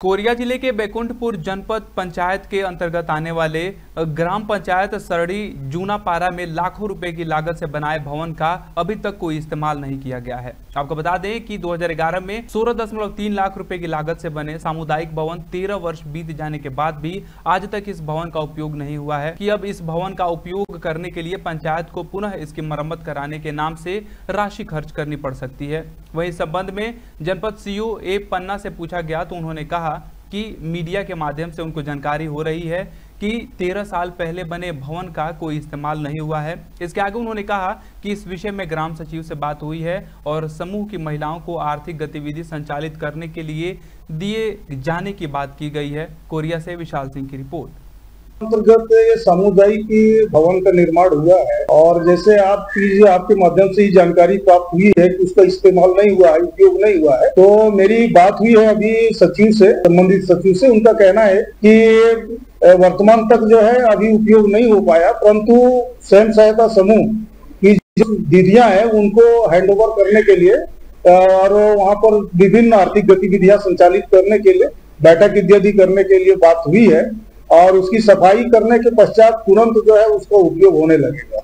Korea ज़िले के बैकुंठपुर जनपद पंचायत के अंतर्गत आने वाले ग्राम पंचायत सरड़ी जूनापारा में लाखों रुपए की लागत से बनाए भवन का अभी तक कोई इस्तेमाल नहीं किया गया है। आपको बता दें कि 2011 में 16.3 लाख रुपए की लागत से बने सामुदायिक भवन 13 वर्ष बीत जाने के बाद भी आज तक इस भवन का उपयोग नहीं हुआ है कि अब इस भवन का उपयोग करने के लिए पंचायत को पुनः इसकी मरम्मत कराने के नाम से राशि खर्च करनी पड़ सकती है। वही संबंध में जनपद सीओ ए पन्ना से पूछा गया तो उन्होंने कहा कि मीडिया के माध्यम से उनको जानकारी हो रही है कि तेरह साल पहले बने भवन का कोई इस्तेमाल नहीं हुआ है। इसके आगे उन्होंने कहा कि इस विषय में ग्राम सचिव से बात हुई है और समूह की महिलाओं को आर्थिक गतिविधि संचालित करने के लिए दिए जाने की बात की गई है। कोरिया से विशाल सिंह की रिपोर्ट। अंतर्गत ये सामुदायिक भवन का निर्माण हुआ है और जैसे आप आपके माध्यम से जानकारी प्राप्त हुई है कि उसका इस्तेमाल नहीं हुआ है, उपयोग नहीं हुआ है तो मेरी बात हुई है अभी सचिव से, संबंधित सचिव से। उनका कहना है कि वर्तमान तक जो है अभी उपयोग नहीं हो पाया, परंतु स्वयं सहायता समूह की जो दीदियाँ हैं, उनको हैंड करने के लिए और वहाँ पर विभिन्न आर्थिक गतिविधियाँ संचालित करने के लिए, बैठक इत्यादि करने के लिए बात हुई है। और उसकी सफ़ाई करने के पश्चात तुरंत जो है उसका उपयोग होने लगेगा।